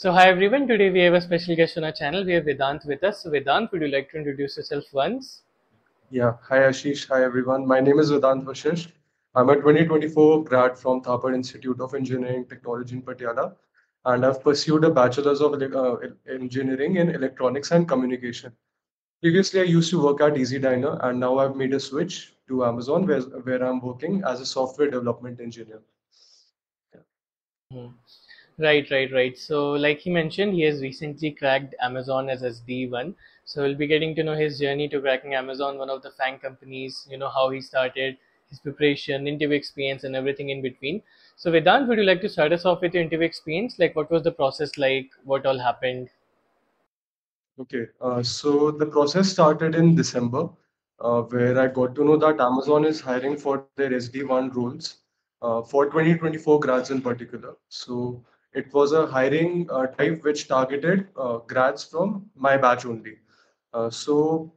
So hi everyone, today we have a special guest on our channel. We have Vedanth with us. So Vedanth, would you like to introduce yourself once? Yeah, hi Ashish, hi everyone. My name is Vedanth Vashish. I'm a 2024 grad from Thapar Institute of Engineering Technology in Patiala, and I've pursued a bachelor's of uh, engineering in electronics and communication. Previously, I used to work at EazyDiner, and now I've made a switch to Amazon, where, where I'm working as a software development engineer. Yeah. Hmm. Right, right, right. So, like he mentioned, he has recently cracked Amazon as SDE1. So, we'll be getting to know his journey to cracking Amazon, one of the FAANG companies, you know, how he started, his preparation, interview experience, and everything in between. So, Vedanth, would you like to start us off with your interview experience? Like, what was the process like? What all happened? Okay, uh, so the process started in December, uh, where I got to know that Amazon is hiring for their SDE1 roles uh, for 2024 grads in particular. So, it was a hiring uh, type which targeted uh, grads from my batch only. Uh, so,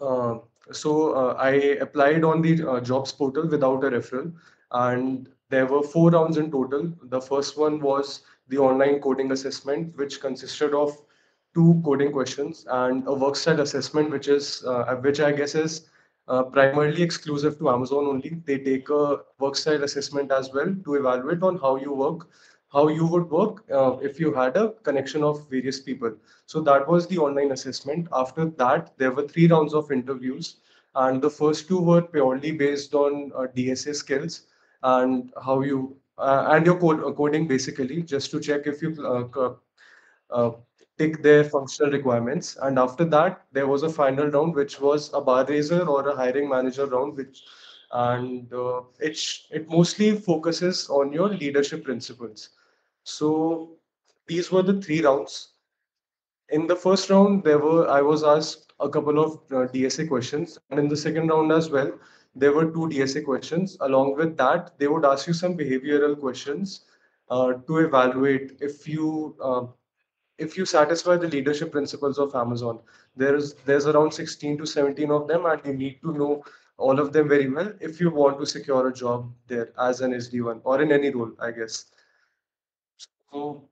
uh, so uh, I applied on the jobs portal without a referral, and there were four rounds in total. The first one was the online coding assessment, which consisted of two coding questions and a work assessment, which is which I guess is uh, primarily exclusive to Amazon only. They take a work style assessment as well to evaluate on how you work how you would work uh, if you had a connection of various people. So that was the online assessment. After that, there were three rounds of interviews, and the first two were purely based on uh, DSA skills and how you uh, and your code, uh, coding basically, just to check if you uh, uh, tick their functional requirements. And after that, there was a final round, which was a bar raiser or a hiring manager round, which and uh, it it mostly focuses on your leadership principles so these were the three rounds. In the first round, there were I was asked a couple of uh, DSA questions, and in the second round as well, there were two DSA questions. Along with that, they would ask you some behavioral questions uh, to evaluate if you uh, if you satisfy the leadership principles of Amazon. There's there's around 16 to 17 of them, and you need to know all of them very well if you want to secure a job there as an SDE1 or in any role, I guess. So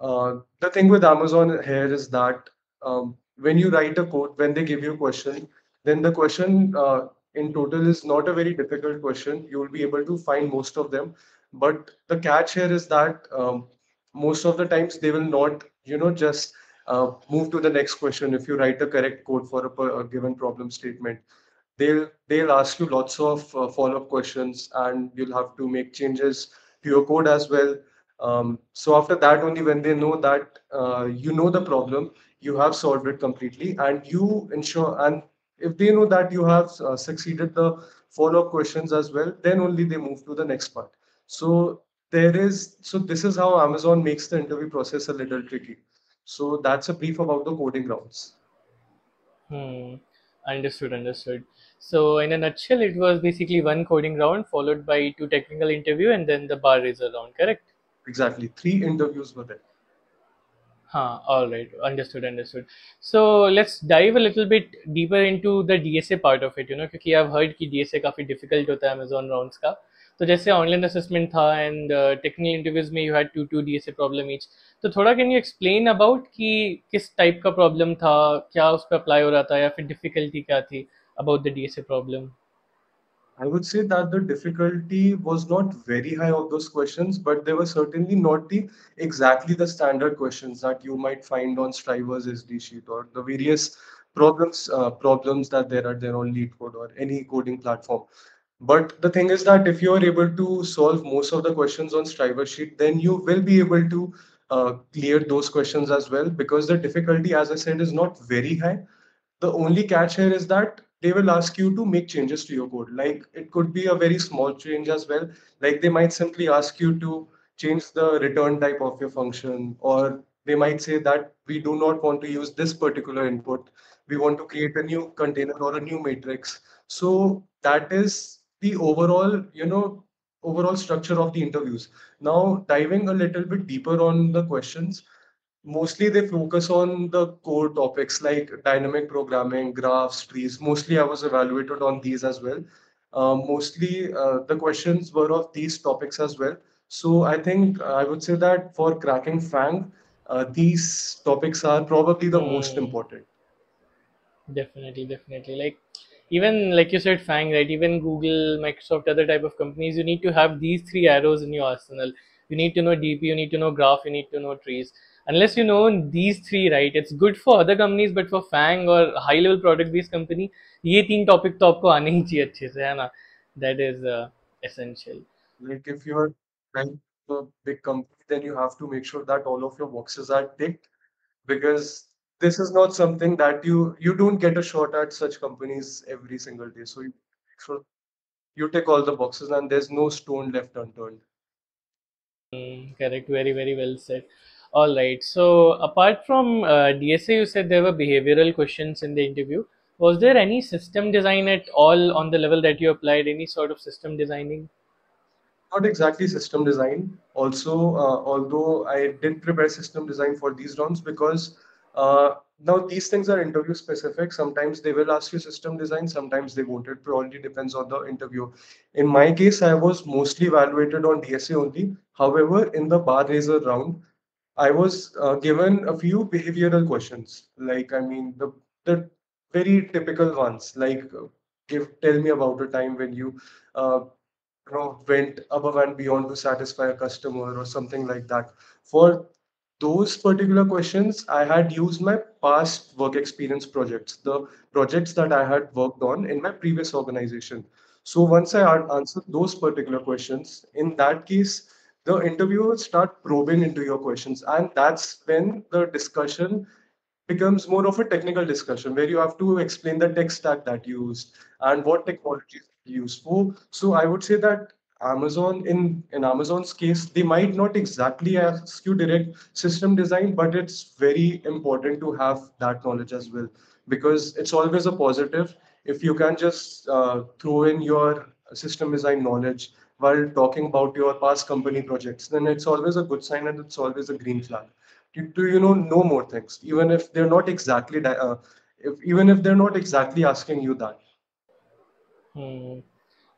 uh, the thing with Amazon here is that um, when you write a code, when they give you a question, then the question uh, in total is not a very difficult question. You will be able to find most of them. But the catch here is that um, most of the times they will not, you know, just uh, move to the next question if you write a correct code for a, a given problem statement. They'll they'll ask you lots of uh, follow-up questions, and you'll have to make changes to your code as well um, so after that, only when they know that uh, you know the problem, you have solved it completely, and you ensure, and if they know that you have uh, succeeded the follow-up questions as well, then only they move to the next part. So there is, so this is how Amazon makes the interview process a little tricky. So that's a brief about the coding rounds. Hmm. Understood, understood. So in a nutshell, it was basically one coding round followed by two technical interview and then the bar raiser round, correct? Exactly three interviews were there Huh, all right, understood, understood. So let's dive a little bit deeper into the DSA part of it, you know, because I've heard that DSA काफ़ी difficult होता है Amazon rounds का. तो जैसे online assessment था and technical interviews में you had to two DSA problem each तो थोड़ा कैन यू एक्सप्लेन अबाउट कि किस टाइप का प्रॉब्लम था क्या उस पर अप्लाई हो रहा था या फिर डिफिकल्टी क्या थी about the DSA problem I would say that the difficulty was not very high of those questions, but they were certainly not the exactly the standard questions that you might find on Striver's SDE sheet or the various problems uh, problems that there are there on LeetCode or any coding platform. But the thing is that if you are able to solve most of the questions on Striver sheet, then you will be able to uh, clear those questions as well because the difficulty, as I said, is not very high. The only catch here is that they will ask you to make changes to your code. Like it could be a very small change as well. Like they might simply ask you to change the return type of your function, or they might say that we do not want to use this particular input. We want to create a new container or a new matrix. So that is the overall, you know, overall structure of the interviews. Now diving a little bit deeper on the questions, mostly they focus on the core topics like dynamic programming, graphs, trees. Mostly I was evaluated on these as well. Uh, mostly uh, the questions were of these topics as well. So I think uh, I would say that for cracking FAANG, uh, these topics are probably the most Hmm. important. Definitely, definitely. Like even like you said, FAANG, right? Even Google, Microsoft, other type of companies, you need to have these three arrows in your arsenal. You need to know DP, you need to know graph, you need to know trees unless you know these three right it's good for other companies but for FAANG or high level product based company ye teen topic to aapko aane hi chahiye acche se hai na? That is uh, essential. Like if you're trying to big company then you have to make sure that all of your boxes are ticked because this is not something that you you don't get a shot at such companies every single day. So you make sure you take all the boxes and there's no stone left unturned. Mm, correct. Very very well said. All right. So, apart from uh, DSA, you said there were behavioral questions in the interview. Was there any system design at all on the level that you applied? Any sort of system designing? Not exactly system design. Also, uh, although I did prepare system design for these rounds because uh, now these things are interview specific. Sometimes they will ask you system design, sometimes they won't. It purely depends on the interview. In my case, I was mostly evaluated on DSA only. However, in the bar raiser round, I was uh, given a few behavioral questions. Like, I mean, the the very typical ones, like uh, give tell me about a time when you uh, know, went above and beyond to satisfy a customer or something like that. For those particular questions, I had used my past work experience projects, the projects that I had worked on in my previous organization. So once I had answered those particular questions, in that case, the interviewer will start probing into your questions, and that's when the discussion becomes more of a technical discussion where you have to explain the tech stack that you used and what technologies you use for. So I would say that Amazon in in Amazon's case, they might not exactly ask you direct system design, but it's very important to have that knowledge as well because it's always a positive if you can just uh, throw in your system design knowledge while talking about your past company projects, then it's always a good sign and it's always a green flag to, you know know more things even if they're not exactly uh, if even if they're not exactly asking you that Hmm.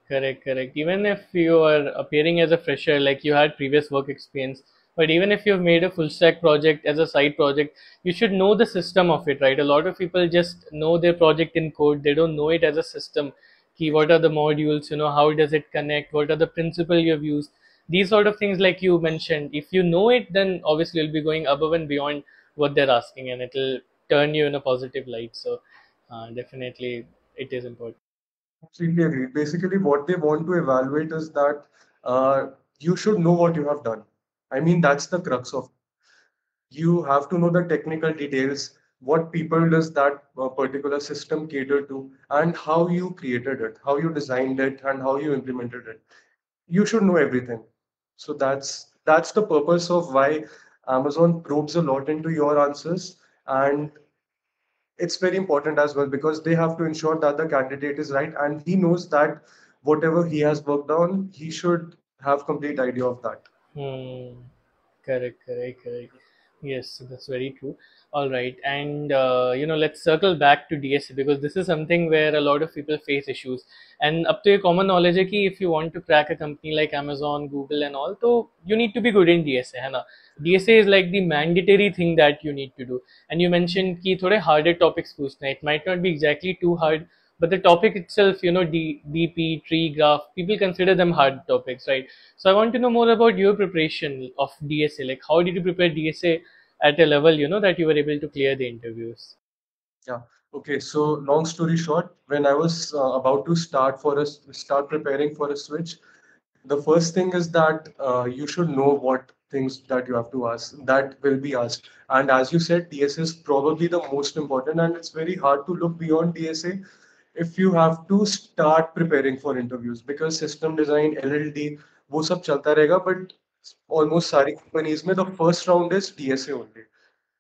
Correct, correct. Even if you are appearing as a fresher, like you had previous work experience, but even if you've made a full stack project as a side project, you should know the system of it, right? A lot of people just know their project in code, they don't know it as a system. Key, what are the modules, you know, how does it connect, what are the principle you have used? These sort of things, like you mentioned, if you know it, then obviously you'll be going above and beyond what they're asking, and it'll turn you in a positive light. So, uh, definitely, it is important. completely agree basically what they want to evaluate is that uh, you should know what you have done i mean that's the crux of you have to know the technical details what people does that uh, particular system cater to and how you created it how you designed it and how you implemented it you should know everything so that's that's the purpose of why amazon probes a lot into your answers and it's very important as well because they have to ensure that the candidate is right and he knows that whatever he has worked on he should have complete idea of that Hmm. Correct, correct, correct yes that's very true. All right and uh, you know let's circle back to dsa because this is something where a lot of people face issues. And up to a common knowledge is if you want to crack a company like amazon google and all so you need to be good in dsa hai na dsa is like the mandatory thing that you need to do. And you mentioned ki thode harder topics puchna it might not be exactly too hard but the topic itself you know D, dp tree graph people consider them hard topics right? So i want to know more about your preparation of dsa like how did you prepare dsa at a level you know that you were able to clear the interviews. Yeah. Okay so long story short when i was uh, about to start for a start preparing for a switch the first thing is that uh, you should know what things that you have to ask that will be asked. And as you said dsa is probably the most important and it's very hard to look beyond dsa if you have to start preparing for interviews because system design lld wo sab chalta rega, but almost sari companies mein, the first round is DSA only.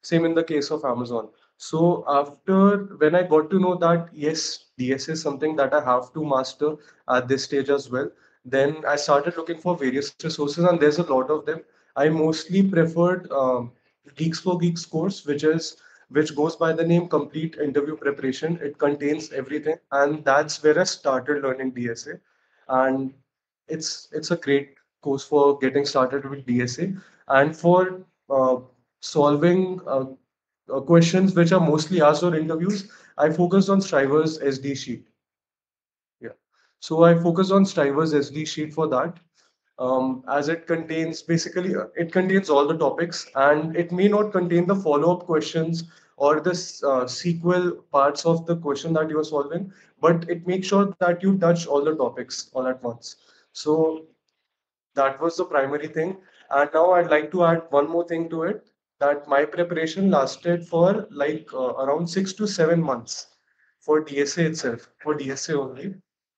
Same in the case of Amazon. So after when I got to know that yes, DSA is something that I have to master at this stage as well, then I started looking for various resources, and there's a lot of them. I mostly preferred um, GeeksforGeeks course, which is which goes by the name Complete Interview Preparation. It contains everything, and that's where I started learning DSA, and it's it's a great course for getting started with DSA and for uh, solving uh, uh, questions which are mostly asked on interviews. I focused on Strivers SDE sheet. Yeah. So I focus on Strivers SDE sheet for that um, as it contains basically uh, it contains all the topics and it may not contain the follow-up questions or the uh, sequel parts of the question that you are solving but it makes sure that you touch all the topics all at once so that was the primary thing and now i'd like to add one more thing to it that my preparation lasted for like uh, around 6 to 7 months for dsa itself for dsa only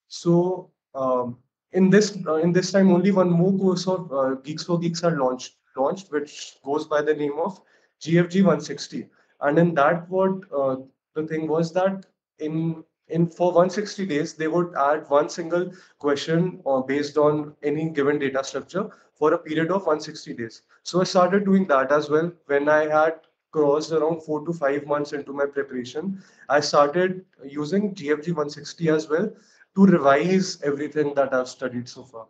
so um, in this uh, in this time only one more course of uh, GeeksforGeeks are launched launched, which goes by the name of GFG 160. And in that, what uh, the thing was that in in for 160 days they would add one single question uh, based on any given data structure for a period of 160 days. So I started doing that as well when I had crossed around four to five months into my preparation. I started using GFG 160 as well to revise everything that I've studied so far.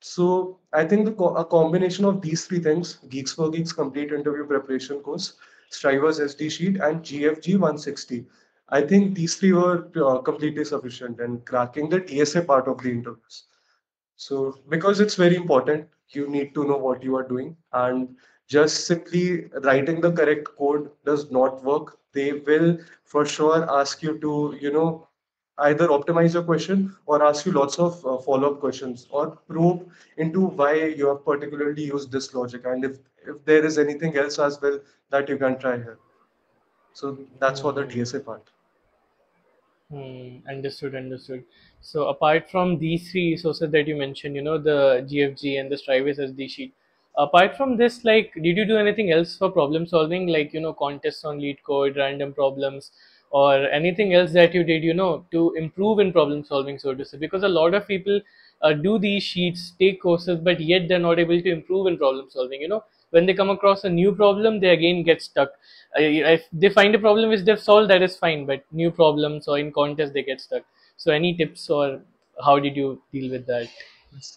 So I think the co- a combination of these three things, GeeksforGeeks complete interview preparation course, Strivers SDE sheet, and GFG 160. I think these three were uh, completely sufficient in cracking the DSA part of the interviews. So because it's very important, you need to know what you are doing, and just simply writing the correct code does not work. They will for sure ask you to, you know, either optimize your question or ask you lots of uh, follow-up questions or probe into why you have particularly used this logic and if if there is anything else as well that you can try here so that's for the dsa part Hmm, understood, understood. So apart from these three resources that you mentioned, you know, the GFG and the Strivers SDE sheet, apart from this, like, did you do anything else for problem solving, like, you know, contests on LeetCode, random problems, or anything else that you did, you know, to improve in problem solving, so to say? Because a lot of people uh, do these sheets, take courses, but yet they're not able to improve in problem solving. You know, when they come across a new problem, they again get stuck. If they find a problem which they've solved, that is fine, but new problems or in contest, they get stuck. So, any tips or how did you deal with that?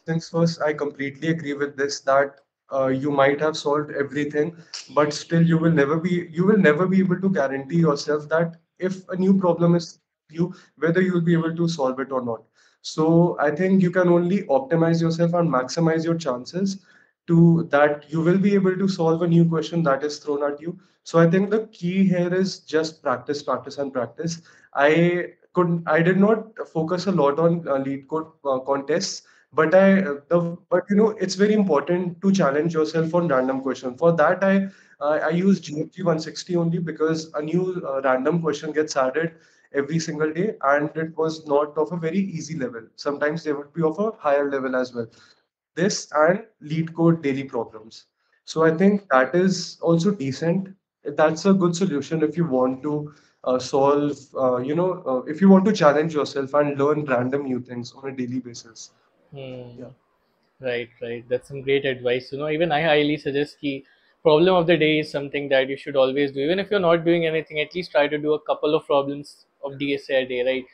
First first, I completely agree with this that uh, you might have solved everything, but still you will never be you will never be able to guarantee yourself that if a new problem is you, whether you will be able to solve it or not. So I think you can only optimize yourself and maximize your chances to that you will be able to solve a new question that is thrown at you. So I think the key here is just practice, practice, and practice. I could I did not focus a lot on uh, LeetCode uh, contests but i the but you know it's very important to challenge yourself on random question for that i i, I use gfg 160 only because a new uh, random question gets added every single day and it was not of a very easy level sometimes they would be of a higher level as well this and LeetCode daily problems so i think that is also decent that's a good solution if you want to uh, solve uh, you know uh, if you want to challenge yourself and learn random new things on a daily basis Hmm. yeah Right, right. That's some great advice. You know, even I highly suggest ki problem of the day is something that you should always do. Even if you're not doing anything, at least try to do a couple of problems of DSA a day, right?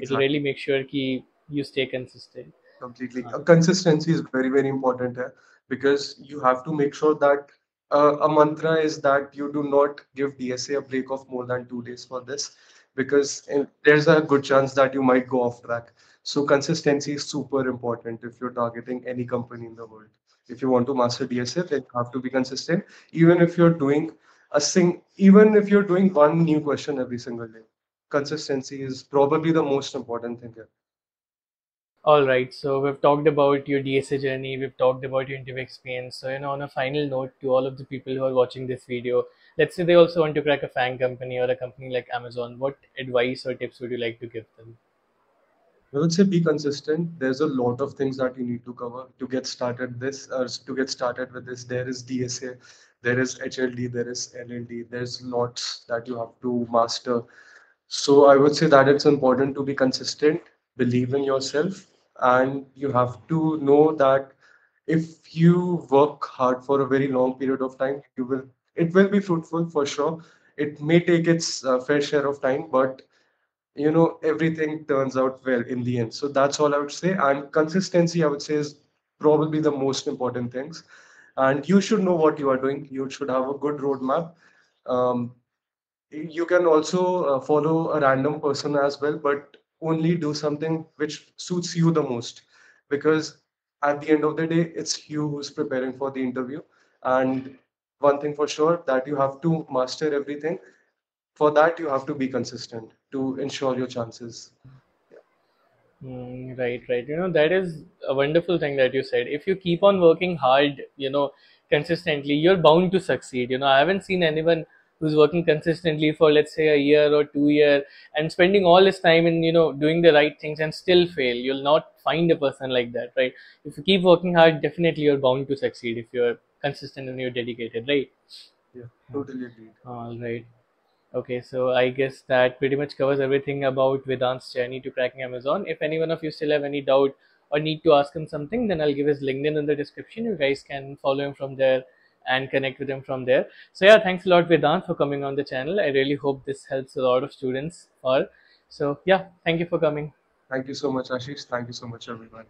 It'll really make sure ki you stay consistent. Completely. Consistency is very, very important here because you have to make sure that uh, a mantra is that you do not give DSA a break of more than two days for this because there's a good chance that you might go off track. So consistency is super important if you're targeting any company in the world. If you want to master DSA, then you have to be consistent, even if you're doing a sing, even if you're doing one new question every single day. Consistency is probably the most important thing here. All right. So we've talked about your DSA journey. We've talked about your interview experience. So, you know, on a final note to all of the people who are watching this video, let's say they also want to crack a FAANG company or a company like Amazon. What advice or tips would you like to give them? I would say be consistent. There's a lot of things that you need to cover to get started this or to get started with this. There is DSA, there is HLD, there is LLD. There's lots that you have to master. So I would say that it's important to be consistent, believe in yourself, and you have to know that if you work hard for a very long period of time, you will it will be fruitful for sure. It may take its uh, fair share of time, but you know everything turns out well in the end so that's all i would say and consistency i would say is probably the most important things. And you should know what you are doing. You should have a good roadmap. Um, you can also uh, follow a random person as well, but only do something which suits you the most. Because at the end of the day, it's you who's preparing for the interview. And one thing for sure that you have to master everything. For that, you have to be consistent to ensure your chances. Mm, right, right. You know, that is a wonderful thing that you said. If you keep on working hard, you know, consistently, you're bound to succeed. You know, I haven't seen anyone who's working consistently for let's say a year or two year and spending all his time in you know doing the right things and still fail. You'll not find a person like that right? If you keep working hard definitely you're bound to succeed if you're consistent and you're dedicated right? Yeah, totally agreed. all right. Okay so i guess that pretty much covers everything about vedanth's journey to cracking amazon. If any one of you still have any doubt or need to ask him something then i'll give his linkedin in the description. You guys can follow him from there and connect with them from there. So yeah, thanks a lot Vedanth for coming on the channel. I really hope this helps a lot of students. all. so yeah, thank you for coming. Thank you so much, Ashish. Thank you so much, everyone.